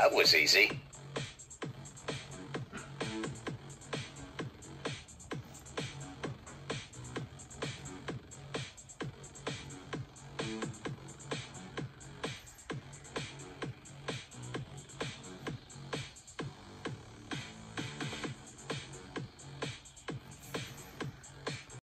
That was easy.